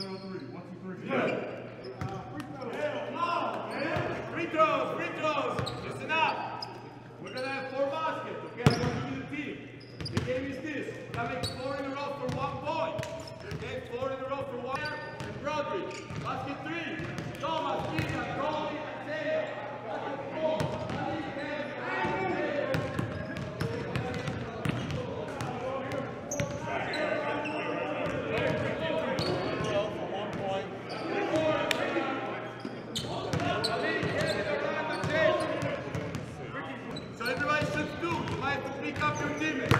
Free throws, free throws. Listen up. We're gonna have four baskets, okay? I'm gonna give you the team. The game is this. Gonna make four in a row for one point. Okay, four in a row for one. And Broderick. Basket three. Up your teammates.